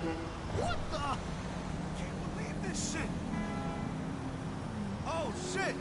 What the? Can't believe this shit. Oh, shit.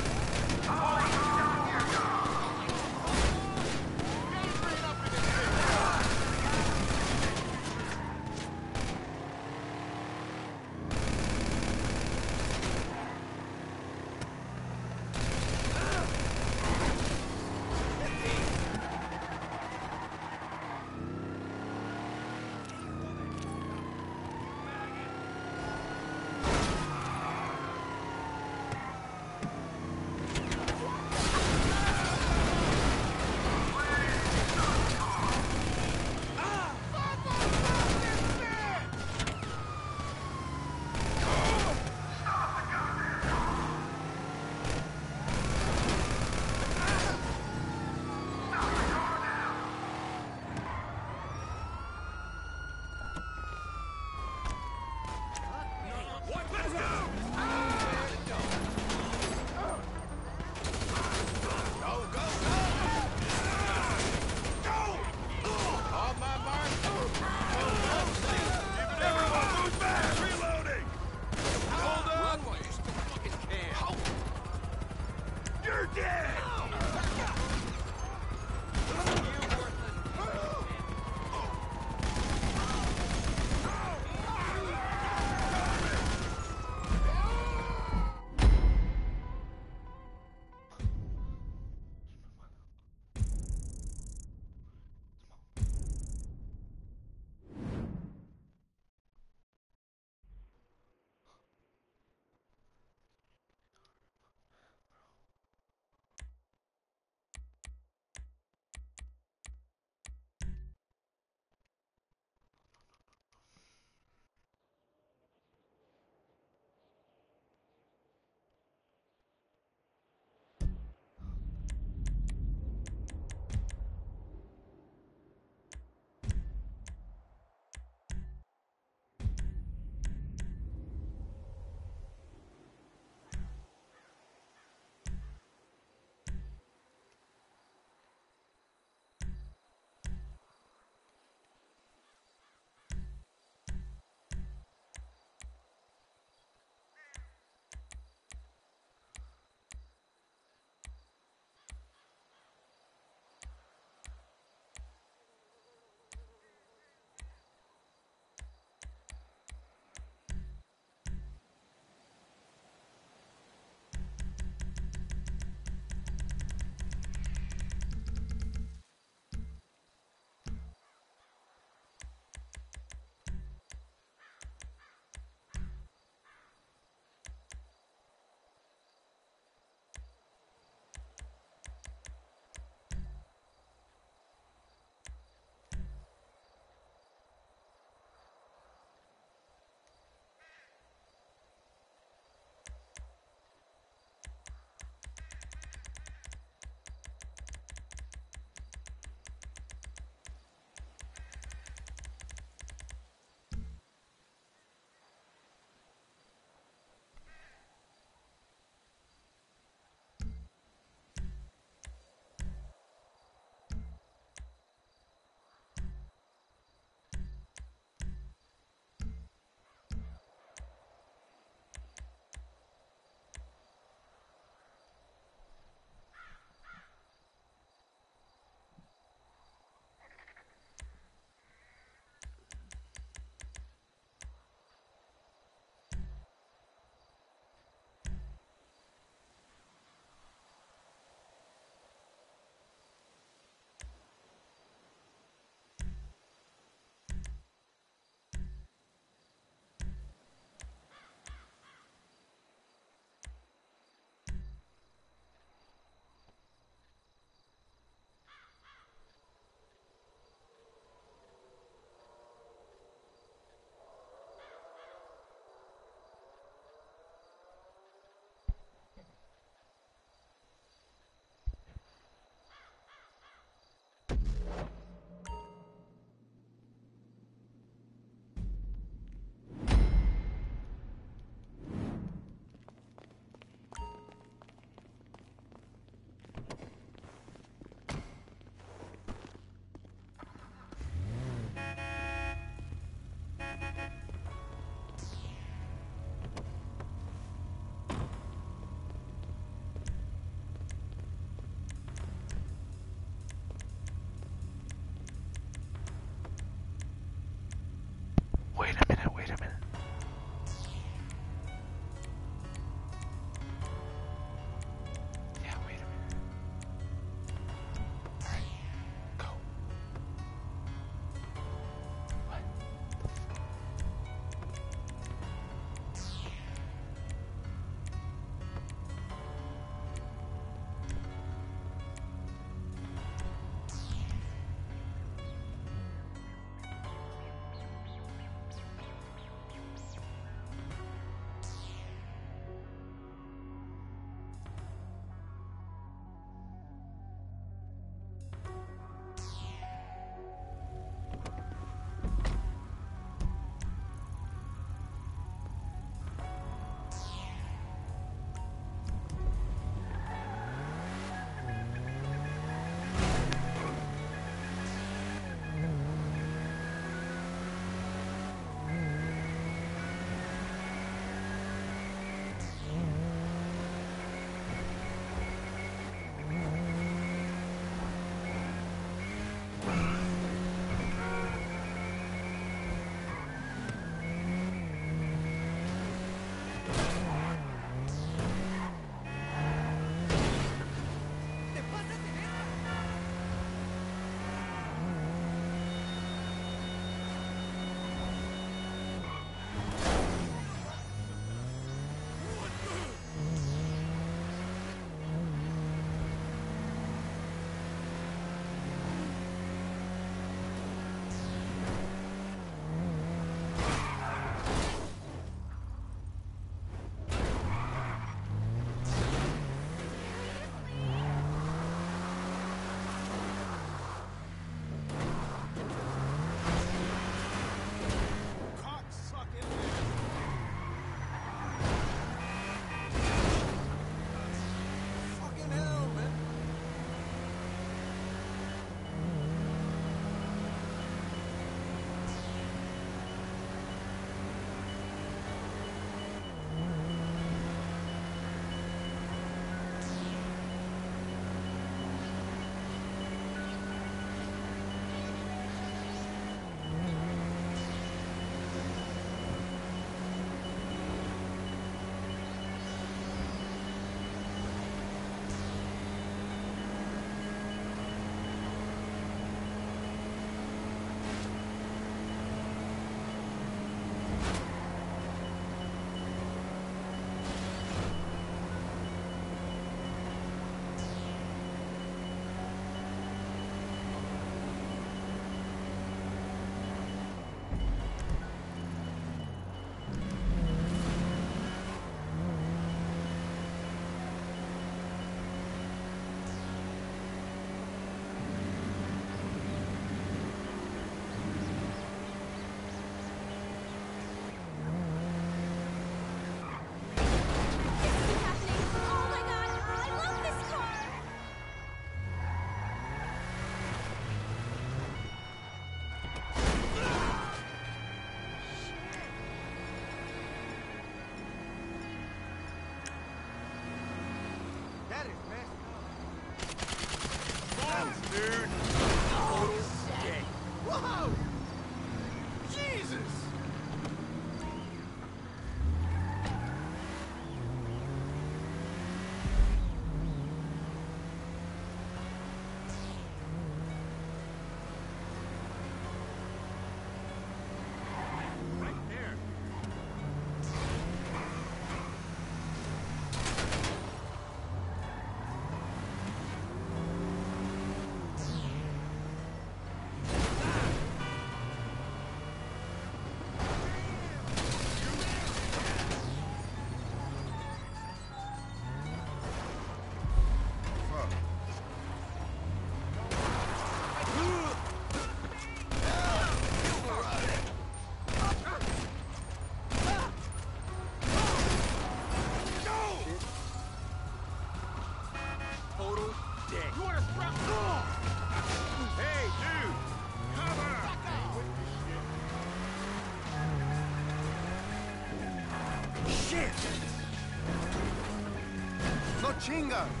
¡No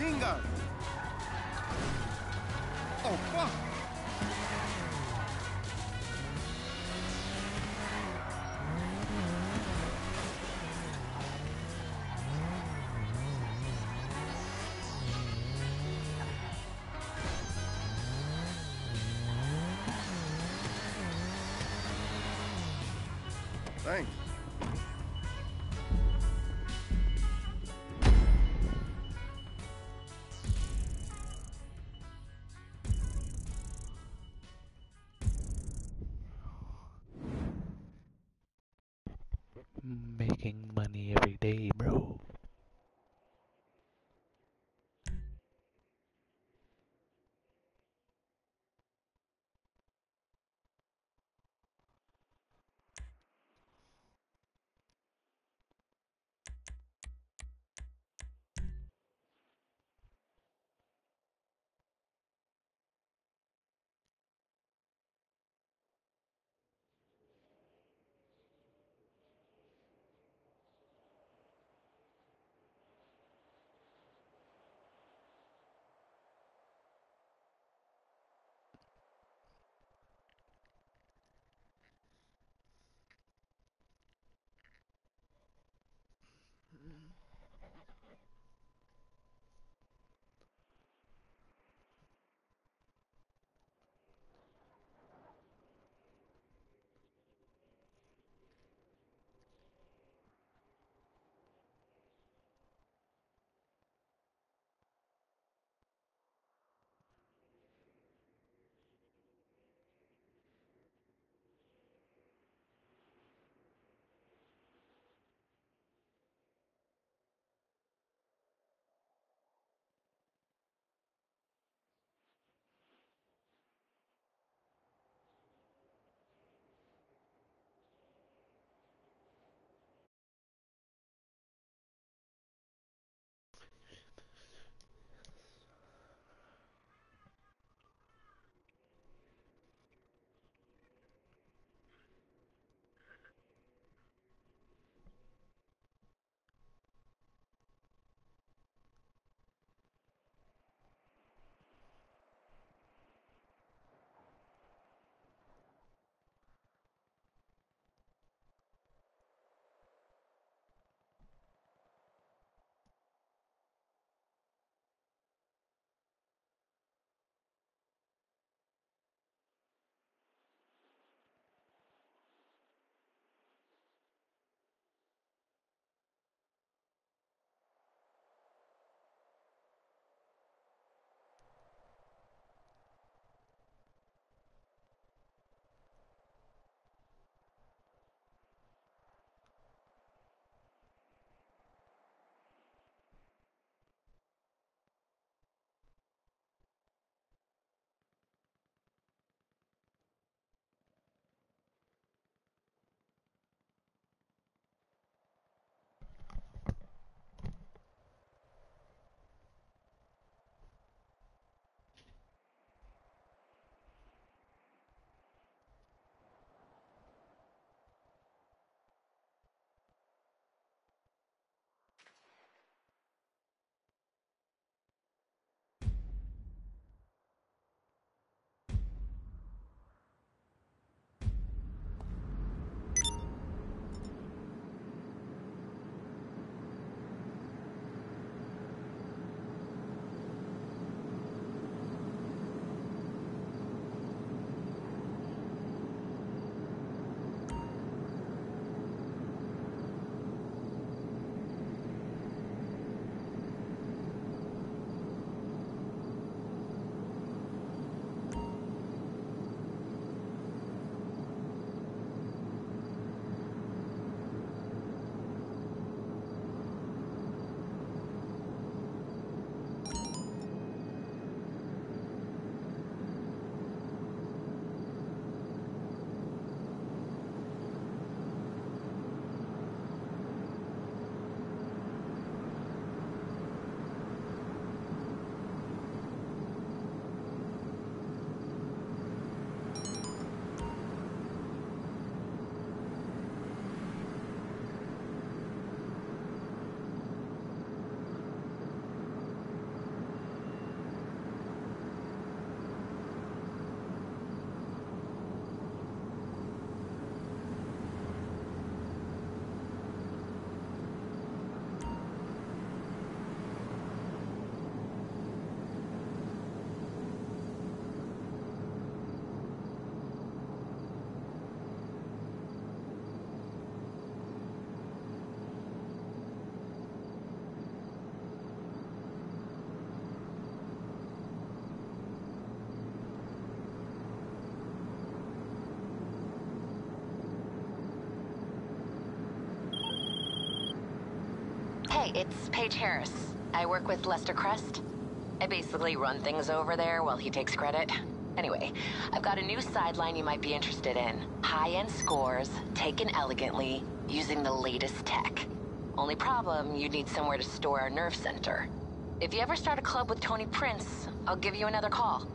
Chinga! Oh, it's Paige Harris. I work with Lester Crest. I basically run things over there while he takes credit. Anyway, I've got a new sideline you might be interested in. High-end scores, taken elegantly, using the latest tech. Only problem, you'd need somewhere to store our nerve center. If you ever start a club with Tony Prince, I'll give you another call.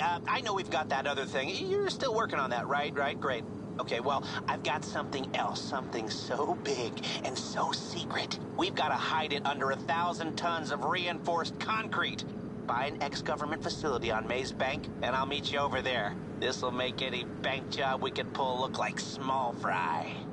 Uh, I know we've got that other thing. You're still working on that, right? Right? Great. Okay, well, I've got something else. Something so big and so secret. We've got to hide it under a thousand tons of reinforced concrete. Buy an ex-government facility on Maze Bank, and I'll meet you over there. This'll make any bank job we can pull look like small fry.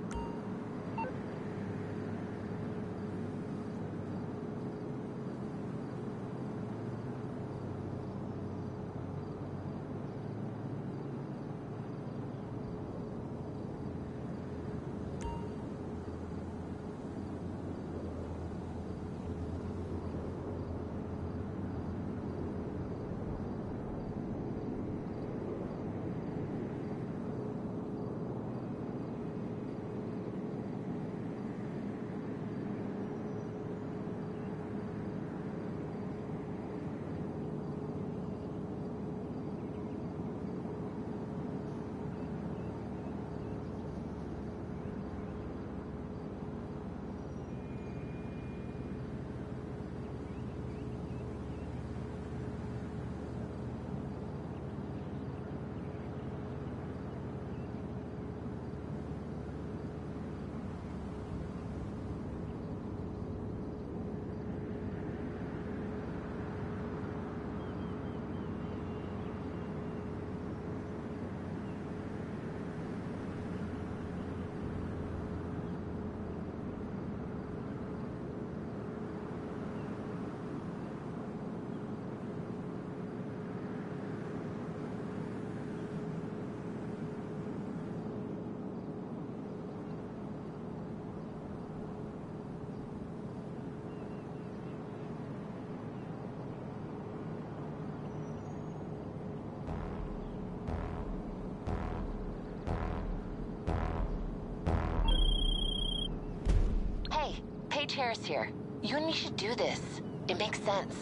chairs here. You and me should do this. It makes sense.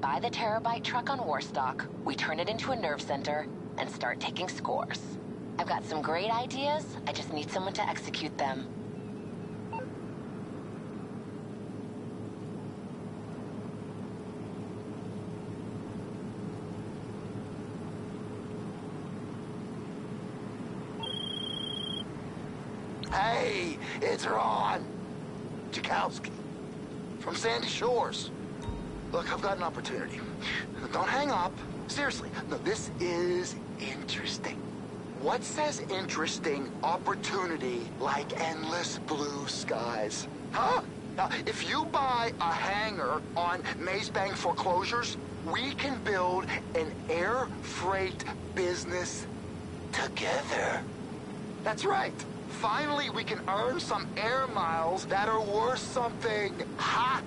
Buy the Terrorbyte truck on Warstock, we turn it into a nerve center, and start taking scores. I've got some great ideas, I just need someone to execute them. Hey, it's Ron! Jakowski from Sandy Shores. Look, I've got an opportunity. Don't hang up. Seriously, no, this is interesting. What says interesting opportunity like endless blue skies? Huh? Now, if you buy a hangar on Maze Bank foreclosures, we can build an air freight business together. That's right. Finally, we can earn some air miles that are worth something. Ha!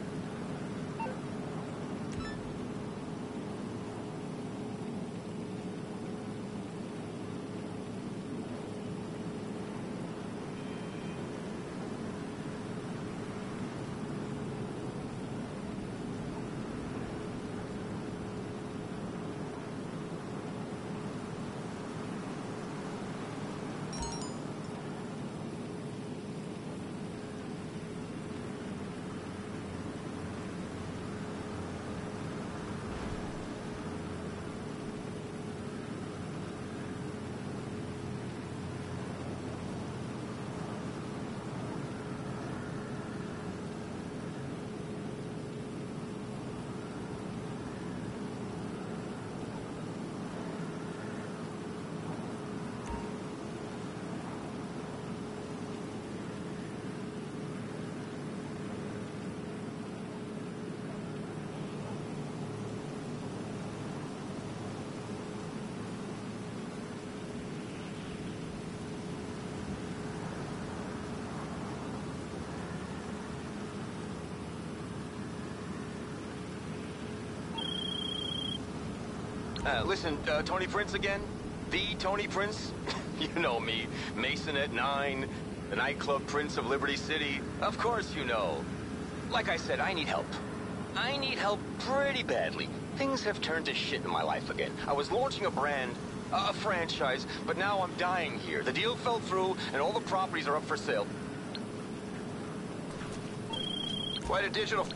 Uh, listen, uh, Tony Prince again? The Tony Prince? you know me. Maisonette 9, the nightclub Prince of Liberty City. Of course you know. Like I said, I need help. I need help pretty badly. Things have turned to shit in my life again. I was launching a brand, a franchise, but now I'm dying here. The deal fell through, and all the properties are up for sale. Quite a digital